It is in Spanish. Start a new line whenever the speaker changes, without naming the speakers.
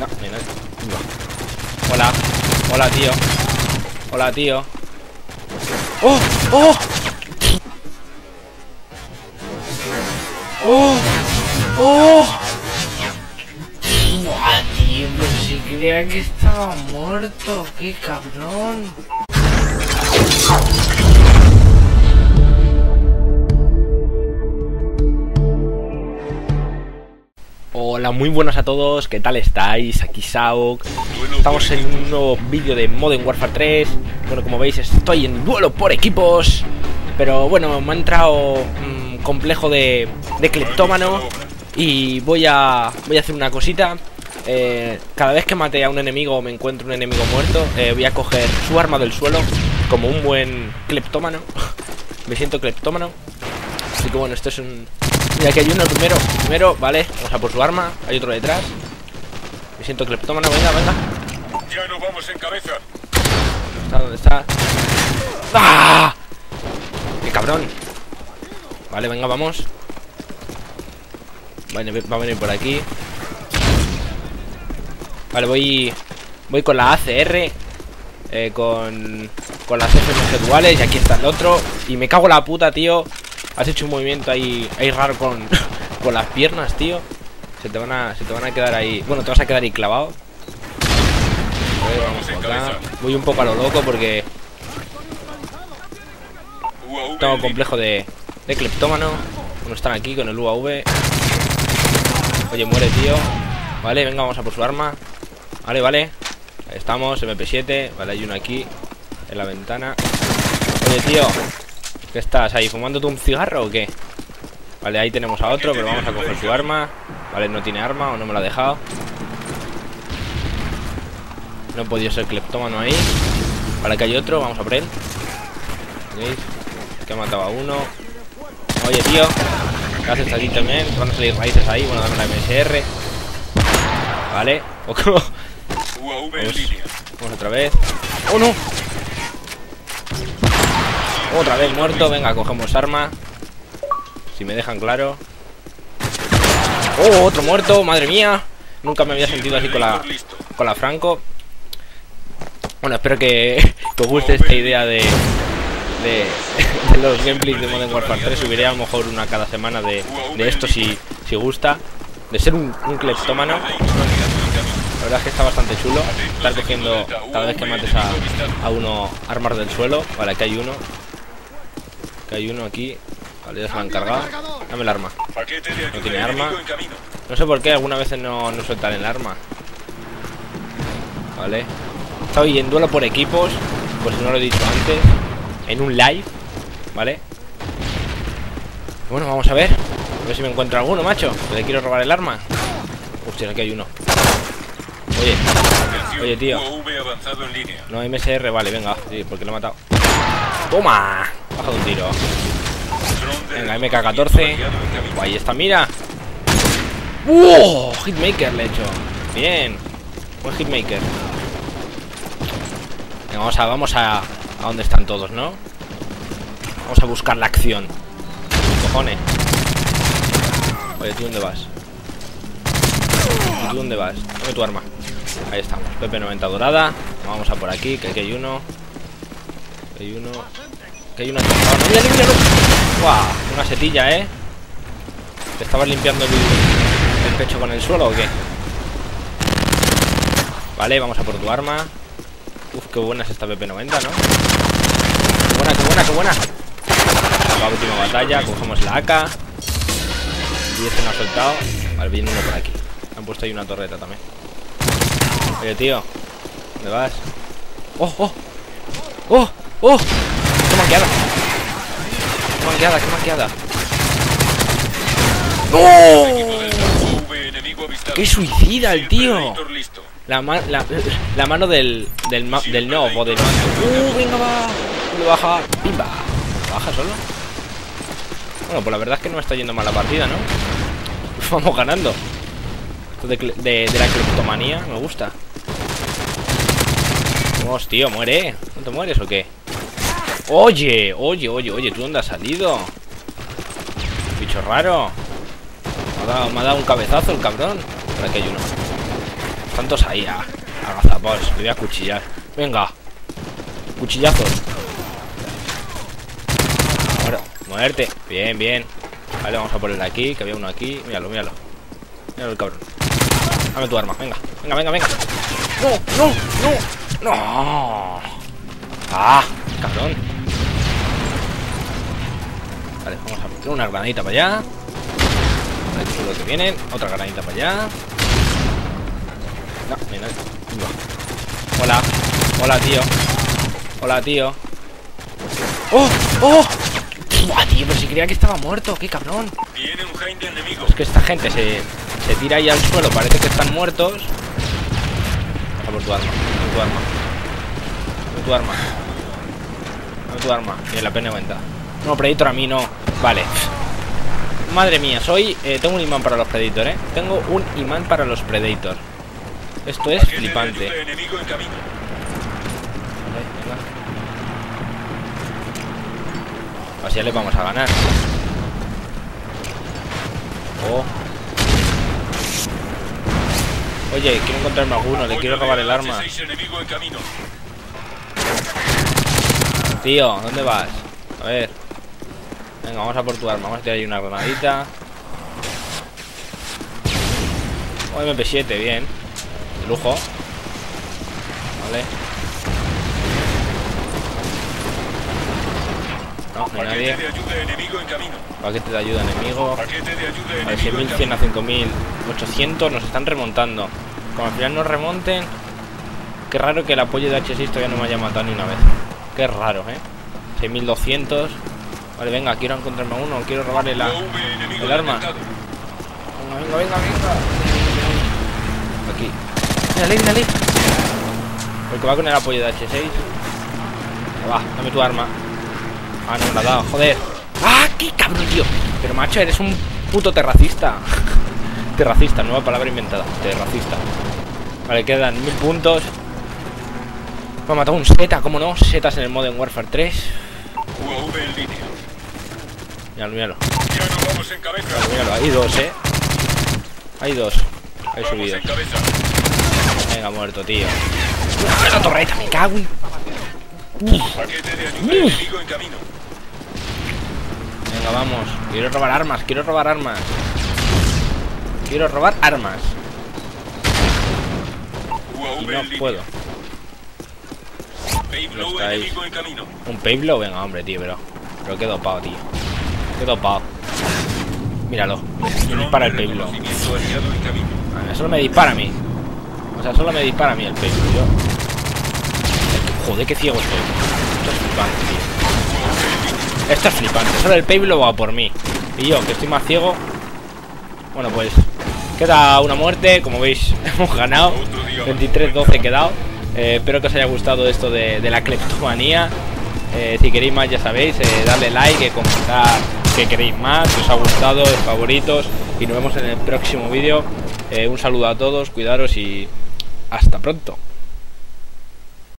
No. Hola. Hola, tío. Hola, tío. ¡Oh! ¡Oh! ¡Oh! ¡Oh!
Buah, tío, pero si creía que estaba muerto, qué cabrón.
Hola, muy buenas a todos, ¿qué tal estáis? Aquí Sauk. Estamos en un nuevo vídeo de Modern Warfare 3. Bueno, como veis, estoy en duelo por equipos. Pero bueno, me ha entrado un complejo de, de cleptómano. Y voy a, voy a hacer una cosita. Eh, cada vez que mate a un enemigo o me encuentro un enemigo muerto, eh, voy a coger su arma del suelo como un buen cleptómano. me siento cleptómano. Así que bueno, esto es un, Mira, aquí hay uno primero. Primero, vale. Vamos a por su arma. Hay otro detrás. Me siento cleptómano. Venga, venga.
Ya no vamos en cabeza.
¿Dónde está? ¿Dónde está? ¡Ah! ¡Qué cabrón! Vale, venga, vamos. Vale, va a venir por aquí. Vale, voy. Voy con la ACR. Eh, con. Con las FMG duales. Y aquí está el otro. Y me cago en la puta, tío. Has hecho un movimiento ahí, ahí raro con, con las piernas, tío. Se te, van a, se te van a quedar ahí. Bueno, te vas a quedar ahí clavado. Ver, vamos. Voy un poco a lo loco porque tengo
en
complejo de, de cleptómano. Uno están aquí con el UAV. Oye, muere, tío. Vale, venga, vamos a por su arma. Vale, vale. Ahí estamos, MP7. Vale, hay uno aquí. En la ventana. Oye, tío. ¿Qué estás ahí? ¿Fumándote un cigarro o qué? Vale, ahí tenemos a otro, pero vamos a coger su arma. Vale, no tiene arma o no me lo ha dejado. No he podido ser cleptómano ahí. Vale, que hay otro, vamos a por él. ¿Veis? Que ha matado a uno. Oye, tío. ¿Qué haces aquí también? Van a salir raíces ahí. Bueno, dame la MSR. Vale. Vamos. Vamos otra vez. ¡Oh, no! Otra vez muerto. Venga, cogemos arma. Si me dejan claro. ¡Oh, otro muerto! ¡Madre mía! Nunca me había sentido así con la, con la Franco. Bueno, espero que, os guste esta idea de, de, los gameplays de Modern Warfare 3. Subiré a lo mejor una cada semana de, de esto si, si gusta. De ser un, un cleptómano. La verdad es que está bastante chulo. Estar cogiendo cada vez que mates a, a uno armas del suelo. Vale, aquí hay uno. Hay uno aquí. Vale, ya se lo han cargado. Dame el arma.
Ayuda
tiene arma. No sé por qué, algunas veces no, no sueltan el arma. Vale. Estoy en duelo por equipos, por si no lo he dicho antes. En un live, ¿vale? Bueno, vamos a ver. A ver si me encuentro alguno, macho. Le quiero robar el arma. Hostia, aquí hay uno. Oye, Oye, tío.
UAV avanzado en línea.
no MSR, vale, venga. Sí, porque lo he matado. ¡Toma! Baja un tiro. Venga,
reconocimiento
MK14.
aliado en camino.
Ahí está, mira. ¡Wow! Hitmaker le he hecho. Bien. Buen hitmaker. Venga, vamos a, vamos a, a dónde están todos, ¿no? Vamos a buscar la acción. Cojones. Oye, ¿tú dónde vas? ¿Y tú dónde vas? Dame tu arma. Ahí estamos. PP90 dorada. Vamos a por aquí, que aquí hay uno. Que hay uno. Que hay uno atrapado. ¡No, míralo, míralo! ¡Guau! Una setilla, ¿eh? ¿Te estabas limpiando el, el pecho con el suelo o qué? Vale, vamos a por tu arma. Uf, qué buena es esta PP90, ¿no? Qué buena, qué buena, qué buena. La última batalla, cogemos la AK. Y este no ha soltado. Vale, viene uno por aquí. Han puesto ahí una torreta también. Oye, tío. ¿Dónde vas? ¡Oh, oh! ¡Oh! ¡Oh! ¡Qué manqueada! ¡Qué manqueada, qué manqueada! ¡No! ¡Qué suicida el tío! La, ma- la, la mano del, del, ma- del no o del mando. ¡Uh, venga, va! Lo baja. ¡Pimba! ¿Baja solo? Bueno, pues la verdad es que no me está yendo mal la partida, ¿no? Vamos ganando. Esto de, de, de la cleptomanía me gusta. Vamos, tío, muere. ¿No te mueres o qué? Oye, oye, oye, oye, ¿tú dónde has salido? Bicho raro. Me ha dado, me un cabezazo el cabrón. Por aquí hay uno. Tantos ahí a, a gazapos. Le voy a cuchillar. Venga. Cuchillazos. Muero. Muerte. Bien, bien. Vale, vamos a ponerle aquí, que había uno aquí. Míralo, míralo. Míralo el cabrón. Dame tu arma. Venga. Venga, venga, venga. No, no, no. No. Ah, cabrón. Vale, vamos a meter una granadita para allá. Vale, que lo que vienen. Otra granadita para allá. No, mira. Hola. Hola, tío. Hola, tío. ¡Oh! ¡Oh! Buah, tío, pero si creía que estaba muerto. ¡Qué cabrón!
Viene un Hind enemigo.
Es que esta gente se, se tira ahí al suelo. Parece que están muertos. Vamos a por tu arma. Dame tu arma. Dame tu arma. Dame tu arma. Bien, la pena aumenta. No, Predator a mí no. Vale. Madre mía, soy... eh, tengo un imán para los Predator, ¿eh? Tengo un imán para los Predator. Esto es flipante. Vale, venga. Así ya le vamos a ganar. Oh. Oye, quiero encontrarme alguno, le quiero robar el arma.
H6 enemigo en camino.
Tío, ¿dónde vas? A ver. Venga, vamos a por tu arma. Vamos a tirar ahí una granadita. Oh, MP7, bien. De lujo. Vale. No, no hay nadie.
Paquete de ayuda enemigo en camino.
Paquete de ayuda enemigo.
Paquete de ayuda
A ver,
enemigo en
6100 a
camino.
5800 nos están remontando. Como al final nos remonten. Qué raro que el apoyo de H6 todavía no me haya matado ni una vez. Qué raro, ¿eh? 6200. Vale, venga, quiero encontrarme a uno. Quiero robarle la. El arma. Venga, venga, venga, venga. Aquí. Mírale, mírale. El que va con el apoyo de H6. Va, dame tu arma. Ah, no me la ha dado, joder. ¡Ah, qué cabrón, tío! Pero macho, eres un puto terracista. terracista, nueva palabra inventada. Terracista. Vale, quedan mil puntos. Me ha matado un Z, ¿cómo no? Setas en el Modern Warfare 3.
UAV en línea.
Míralo, míralo.
Cabeza.
Míralo, hay dos, eh. Hay dos. Hay subido. Venga, muerto, tío. ¡La torreta! ¡Me cago en... Venga, vamos. Quiero robar armas, quiero robar armas. Quiero robar armas. Y no puedo. No. ¿Un Pablo? Venga, hombre, tío, pero... Pero qué dopado, tío. Qué dopado. Míralo. Me dispara el. Ah, Solo me dispara a mí. O sea, solo me dispara a mí el Pablo. Yo... Joder, qué ciego estoy. Esto es flipante, tío. Esto es flipante. Solo el Pablo va por mí. Y yo, que estoy más ciego... Bueno, pues... Queda una muerte. Como veis, hemos ganado.
Otro día más.
23-12 quedado. Eh, espero que os haya gustado esto de, de la cleptomanía. Eh, si queréis más, ya sabéis, eh, darle like, eh, comentar que queréis más, os ha gustado, favoritos. Y nos vemos en el próximo vídeo. Eh, un saludo a todos, cuidaros y hasta pronto.